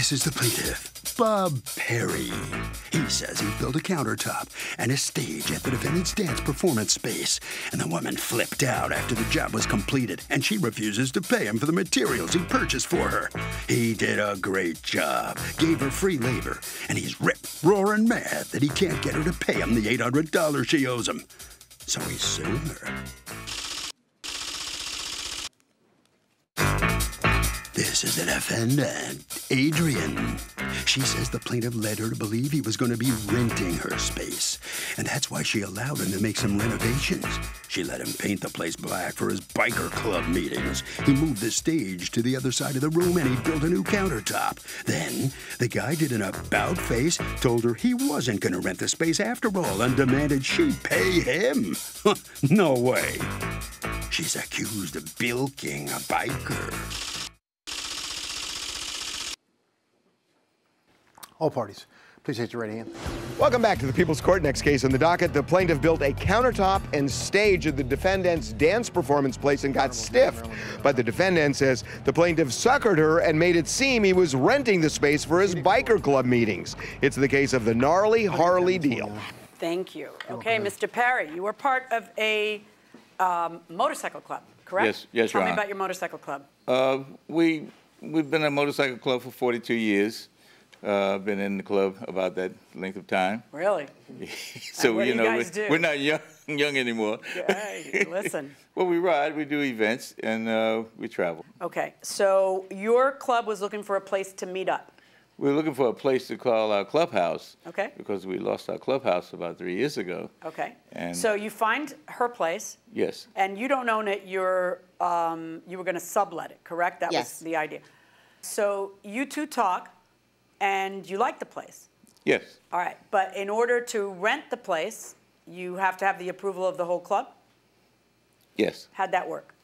This is the plaintiff, Bob Perry. He says he built a countertop and a stage at the defendant's dance performance space. And the woman flipped out after the job was completed, and she refuses to pay him for the materials he purchased for her. He did a great job, gave her free labor, and he's rip roaring mad that he can't get her to pay him the $800 she owes him. So he's suing her. This is an defendant, Adrian. She says the plaintiff led her to believe he was going to be renting her space, and that's why she allowed him to make some renovations. She let him paint the place black for his biker club meetings. He moved the stage to the other side of the room and he built a new countertop. Then, the guy did an about face, told her he wasn't going to rent the space after all, and demanded she pay him. no way. She's accused of bilking a biker. All parties, please raise your right hand. Welcome back to the People's Court. Next case on the docket. The plaintiff built a countertop and stage at the defendant's dance performance place and got stiffed. But the defendant says the plaintiff suckered her and made it seem he was renting the space for his biker club meetings. It's the case of the gnarly Harley deal. Thank you. Okay, Mr. Perry, you were part of a um, motorcycle club, correct? Yes, yes, Tell Your me Honor. about your motorcycle club. Uh, we we've been a motorcycle club for 42 years. Uh, been in the club about that length of time. Really? so what do you you know guys we're, do? we're not young young anymore. Hey, listen. well, we ride, we do events, and uh, we travel. Okay, so your club was looking for a place to meet up. We're looking for a place to call our clubhouse. Okay. Because we lost our clubhouse about three years ago. Okay. And- so you find her place, Yes. and you don't own it. You're um, you were going to sublet it, correct? That Yes. was the idea. So you two talk, and you like the place. Yes. All right, but in order to rent the place, you have to have the approval of the whole club. Yes. How'd that work?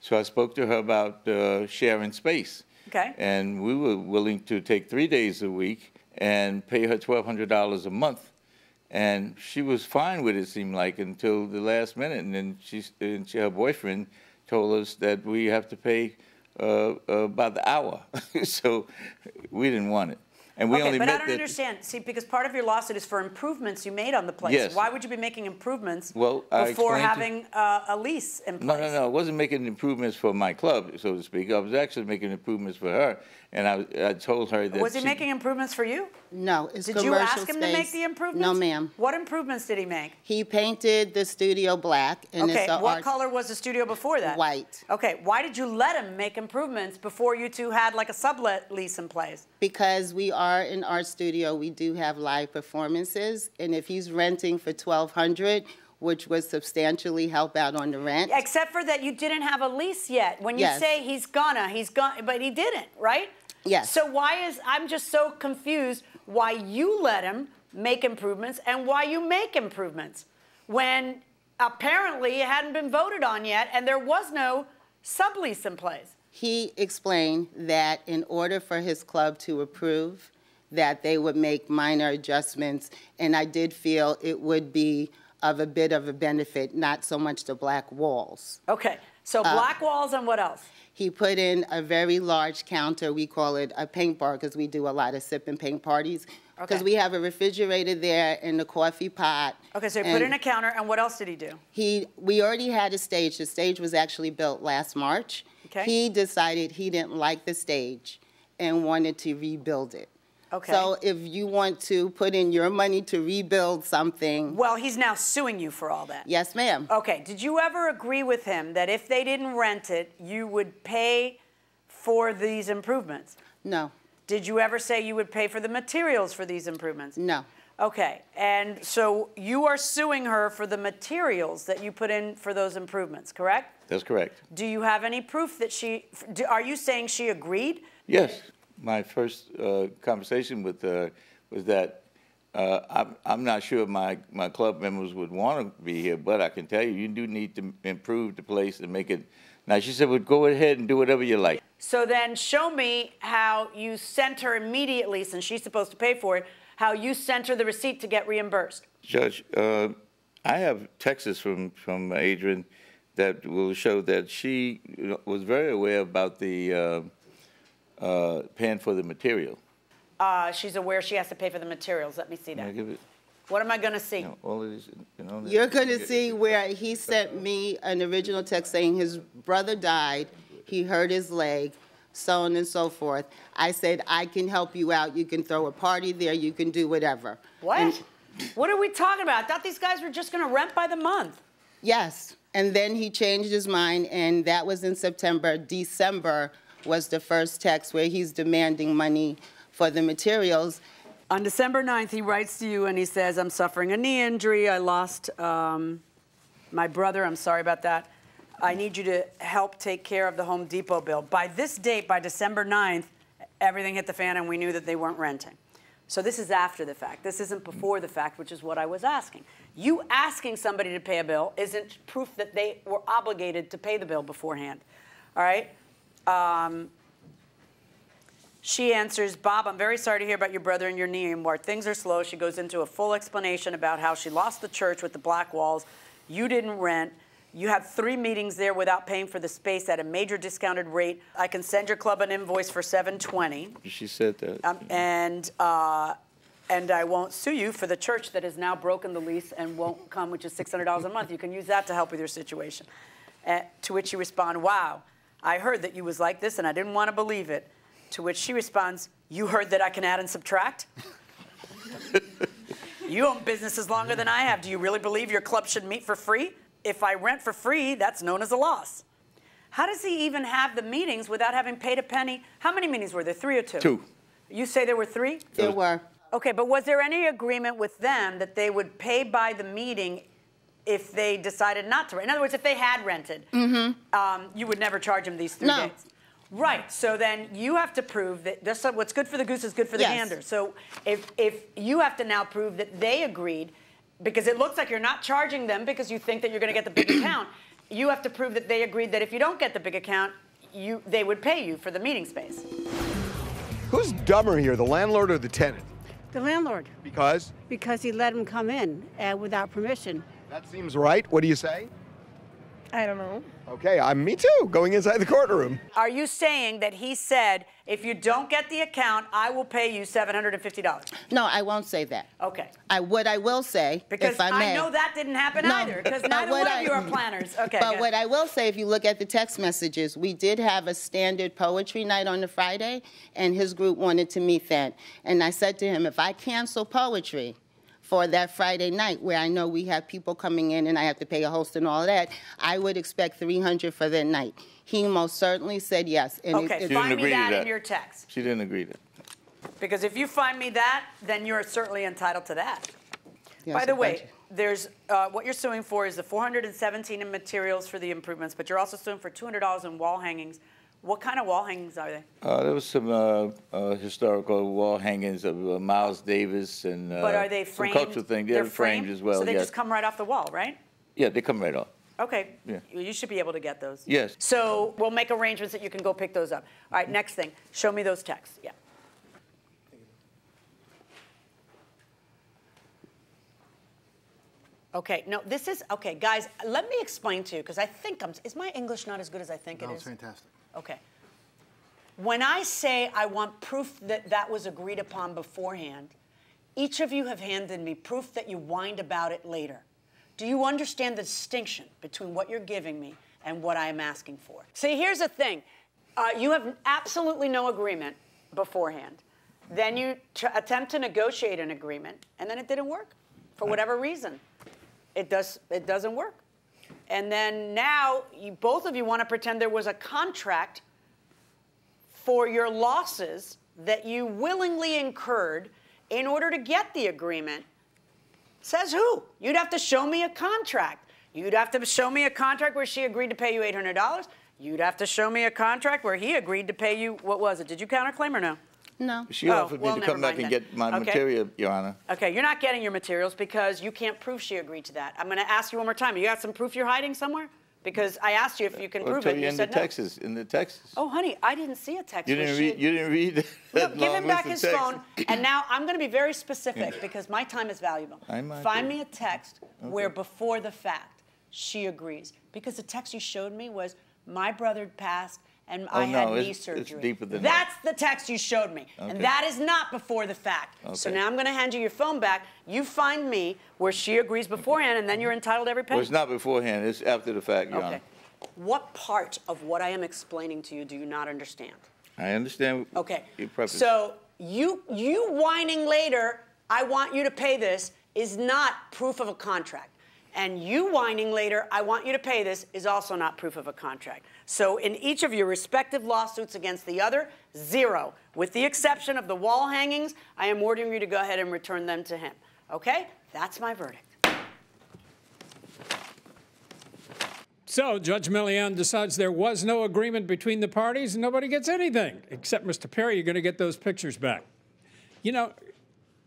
So I spoke to her about uh, sharing space. Okay. And we were willing to take three days a week and pay her $1,200 a month. And she was fine with it, seemed like, until the last minute. And then she, and she, her boyfriend told us that we have to pay uh, uh, about the hour. so we didn't want it. And we okay, only but met I don't that- understand. See, because part of your lawsuit is for improvements you made on the place. Yes. Why would you be making improvements Well, before explained to- having uh, a lease in place? No, no, no. I wasn't making improvements for my club, so to speak. I was actually making improvements for her. And I, I told her that Was he she- making improvements for you? No, it's Did you ask him to make the improvements? No, ma'am. What improvements did he make? He painted the studio black, and okay, it's a what art color was the studio before that? White. Okay, why did you let him make improvements before you two had like a sublet lease in place? because we are an art studio. We do have live performances, and if he's renting for twelve hundred, which would substantially help out on the rent. Except for that you didn't have a lease yet. When you Yes. say he's gonna, he's gonna, but he didn't, right? Yes. So why is, I'm just so confused why you let him make improvements and why you make improvements when apparently it hadn't been voted on yet and there was no sublease in place. He explained that in order for his club to approve, that they would make minor adjustments, and I did feel it would be of a bit of a benefit, not so much the black walls. Okay, so Uh, black walls and what else? He put in a very large counter. We call it a paint bar because we do a lot of sip and paint parties. Because Okay. we have a refrigerator there and a coffee pot. Okay, so he put in a counter and what else did he do? He, we already had a stage. The stage was actually built last March. Okay. He decided he didn't like the stage and wanted to rebuild it. Okay. So if you want to put in your money to rebuild something, Well, he's now suing you for all that. yes, ma'am. Okay, did you ever agree with him that if they didn't rent it, you would pay for these improvements? No, Did you ever say you would pay for the materials for these improvements? no. Okay, and so you are suing her for the materials that you put in for those improvements, correct? That's correct. Do you have any proof that she, are you saying she agreed? Yes, my first uh, conversation with her was that uh, I'm, I'm not sure my, my club members would want to be here, but I can tell you, you do need to improve the place and make it. Now, she said, well, go ahead and do whatever you like. So then show me how you sent her immediately, since she's supposed to pay for it, how you sent her the receipt to get reimbursed. Judge, uh, I have texts from, from Adrian that will show that she was very aware about the uh, paying for the material. uh, she's aware she has to pay for the materials. Let me see that. give it, What am I going to see? you know, all of these, you know. You're going to see where he sent me an original text saying his brother died, he hurt his leg, so on and so forth. I said, I can help you out. You can throw a party there. You can do whatever. What? And- what are we talking about? I thought these guys were just going to rent by the month. Yes. And then he changed his mind, and that was in September. December was the first text where he's demanding money for the materials. On December 9th, he writes to you and he says, I'm suffering a knee injury. I lost um, my brother. I'm sorry about that. I need you to help take care of the Home Depot bill. By this date, by December 9th, everything hit the fan and we knew that they weren't renting. So this is after the fact. This isn't before the fact, which is what I was asking. You asking somebody to pay a bill isn't proof that they were obligated to pay the bill beforehand. All right? Um, she answers, Bob, I'm very sorry to hear about your brother and your knee and where things are slow. She goes into a full explanation about how she lost the church with the black walls. You didn't rent. You have three meetings there without paying for the space at a major discounted rate. I can send your club an invoice for 720, She said that. um, and uh, and I won't sue you for the church that has now broken the lease and won't come, which is $600 a month. You can use that to help with your situation. Uh, to which you respond, Wow, I heard that you was like this, and I didn't want to believe it. To which she responds, You heard that I can add and subtract? you own businesses longer than I have. Do you really believe your club should meet for free? If I rent for free, that's known as a loss. How does he even have the meetings without having paid a penny? How many meetings were there? Three or two? Two. You say there were three? There were. Okay, but was there any agreement with them that they would pay by the meeting if they decided not to rent? In other words, if they had rented, um, you would never charge them these three Mm-hmm. No. days. Right. So then you have to prove that that's what's good for the goose is good for the Yes. gander. So if if you have to now prove that they agreed, because it looks like you're not charging them because you think that you're going to get the big account, you have to prove that they agreed that if you don't get the big account, you they would pay you for the meeting space. Who's dumber here, the landlord or the tenant? The landlord, Because because he let him come in uh, without permission. That seems right. What do you say? I don't know. Okay, I'm me too. Going inside the courtroom. Are you saying that he said, if you don't get the account, I will pay you $750? No, I won't say that. Okay. I, what I will say, Because if I may. know that didn't happen No, either, because but neither one I- of you are planners. Okay. But good. what I will say, if you look at the text messages, we did have a standard poetry night on the Friday, and his group wanted to meet that. And I said to him, if I cancel poetry for that Friday night, where I know we have people coming in and I have to pay a host and all that, I would expect 300 for that night. He most certainly said yes. And it- Okay, it's- didn't find me agree to that, in your text. She didn't agree to that. Because if you find me that, then you're certainly entitled to that. yes, By the way, budget. there's uh, what you're suing for is the 417 in materials for the improvements, but you're also suing for $200 in wall hangings. What kind of wall hangings are they? Uh, there was some uh, uh, historical wall hangings of uh, Miles Davis and uh, But are they some framed? cultural things. They're, framed, as well. So they yes. just come right off the wall, right? yeah, they come right off. Okay. Yeah. You you should be able to get those. Yes. So we'll make arrangements that you can go pick those up. All right, next thing. Show me those texts. Yeah. Okay, no, this is, okay, guys, let me explain to you, because I think I'm, is my English not as good as I think No, it it's fantastic. Okay. When I say I want proof that that was agreed upon beforehand, each of you have handed me proof that you whined about it later. Do you understand the distinction between what you're giving me and what I am asking for? See, here's the thing uh, you have absolutely no agreement beforehand. Then you attempt to negotiate an agreement, and then it didn't work for whatever reason. It, does, it doesn't work. And then now, you, both of you want to pretend there was a contract for your losses that you willingly incurred in order to get the agreement. Says who? You'd have to show me a contract. You'd have to show me a contract where she agreed to pay you $800. You'd have to show me a contract where he agreed to pay you, what was it? Did you counterclaim or no? No. She Oh, offered well, me to come back and then. get my Okay. material, Your Honor. Okay, you're not getting your materials because you can't prove she agreed to that. I'm going to ask you one more time. You got some proof you're hiding somewhere? Because I asked you if you can I'll prove it, you you in said the no. Texas, in the Texas. Oh, honey, I didn't see a text. you didn't she- read. You didn't read that Look, give him back his of phone. And now I'm going to be very specific because my time is valuable. I might Find be. me a text where before the fact she agrees. Because the text you showed me was my brother passed and Oh, I had no, knee it's- it's surgery. deeper than that. That's the text you showed me. Okay. And that is not before the fact. Okay. So now I'm going to hand you your phone back. You find me where she agrees beforehand, and then you're entitled to every penny. Well, it's not beforehand, it's after the fact, Your Okay. Honor. What part of what I am explaining to you do you not understand? I understand Okay. So you you whining later, I want you to pay this is not proof of a contract. And you whining later, I want you to pay this is also not proof of a contract. So in each of your respective lawsuits against the other, zero. With the exception of the wall hangings, I am ordering you to go ahead and return them to him. Okay? That's my verdict. So Judge Milian decides there was no agreement between the parties and nobody gets anything, except Mr. Perry, you're going to get those pictures back. You know,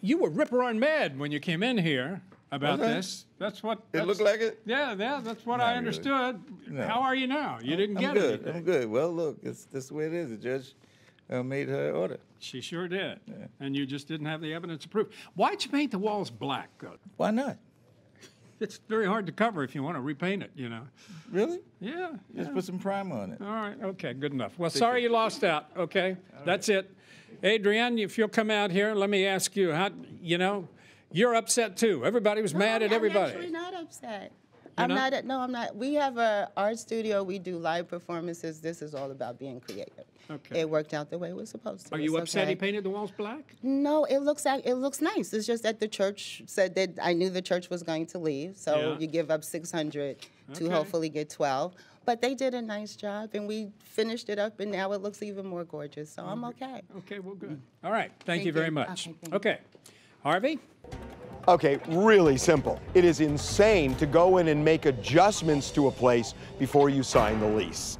you were ripper on mad when you came in here about I? this. That's what. It looked like it? Yeah, yeah, that's what Not I really. understood. No. How are you now? You didn't get I'm good, it. I'm good. Well, look, it's, that's the way it is. The judge uh, made her order. She sure did. And you just didn't have the evidence to prove. Why'd you paint the walls black. Why not? It's very hard to cover if you want to repaint it, you know. Really? Yeah. Just put some primer on it. All right, okay, good enough. Well, sorry you lost out, okay? That's it. Adrienne, if you'll come out here, let me ask you, how, you know, you're upset too. Everybody was mad at everybody. I'm actually not upset. I'm not? not, at- no, I'm not. We have a art studio, we do live performances. This is all about being creative. Okay. It worked out the way it was supposed to. Are you It's upset he painted the walls black? No, it looks it looks nice. It's just that the church said that I knew the church was going to leave, so Yeah. you give up 600 to hopefully get 12. But they did a nice job, and we finished it up, and now it looks even more gorgeous. So I'm okay. Okay, well, good. All right, thank, Thank you very you. much. Okay. Okay. Harvey? Okay, really simple. It is insane to go in and make adjustments to a place before you sign the lease.